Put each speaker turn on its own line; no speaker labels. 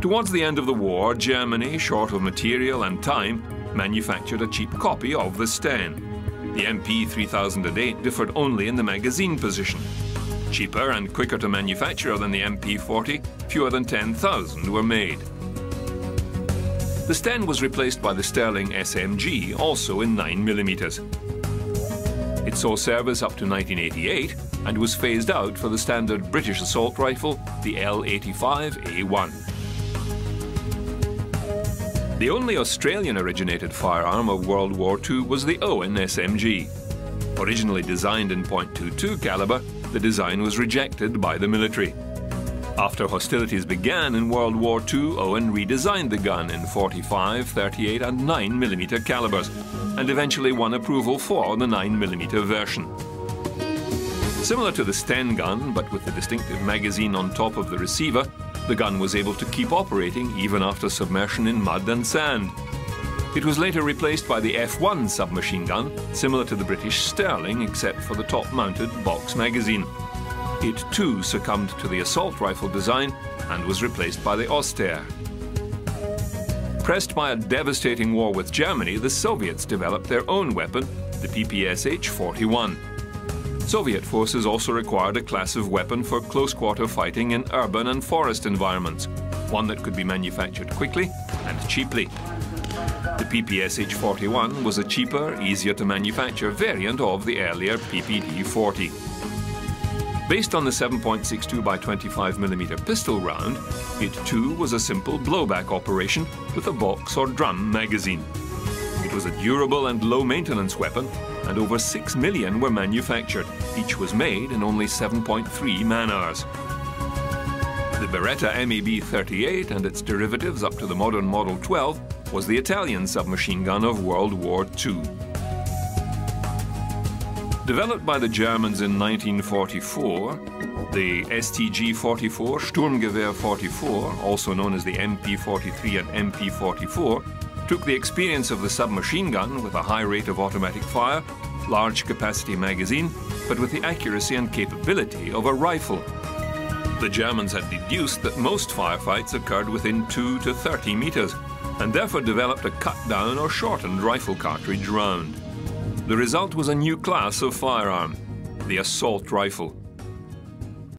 Towards the end of the war, Germany, short of material and time, manufactured a cheap copy of the Sten. The MP 3008 differed only in the magazine position. Cheaper and quicker to manufacture than the MP40, fewer than 10,000 were made. The Sten was replaced by the Sterling SMG, also in 9mm. It saw service up to 1988 and was phased out for the standard British assault rifle, the L85A1. The only Australian-originated firearm of World War II was the Owen SMG. Originally designed in .22 caliber, the design was rejected by the military. After hostilities began in World War II, Owen redesigned the gun in 45, 38 and 9mm calibers, and eventually won approval for the 9mm version. Similar to the Sten gun, but with the distinctive magazine on top of the receiver, the gun was able to keep operating even after submersion in mud and sand. It was later replaced by the F1 submachine gun, similar to the British Sterling except for the top-mounted box magazine. It too succumbed to the assault rifle design and was replaced by the Austeyr. Pressed by a devastating war with Germany, the Soviets developed their own weapon, the PPSH-41. Soviet forces also required a class of weapon for close-quarter fighting in urban and forest environments, one that could be manufactured quickly and cheaply. The PPSH-41 was a cheaper, easier to manufacture variant of the earlier PPD-40. Based on the 7.62 by 25mm pistol round, it too was a simple blowback operation with a box or drum magazine. Was a durable and low-maintenance weapon and over 6 million were manufactured. Each was made in only 7.3 man-hours. The Beretta MAB-38 and its derivatives up to the modern Model 12 was the Italian submachine gun of World War II. Developed by the Germans in 1944, the STG-44 Sturmgewehr 44, also known as the MP-43 and MP-44, took the experience of the submachine gun with a high rate of automatic fire, large capacity magazine, but with the accuracy and capability of a rifle. The Germans had deduced that most firefights occurred within 2 to 30 meters, and therefore developed a cut down or shortened rifle cartridge round. The result was a new class of firearm, the assault rifle.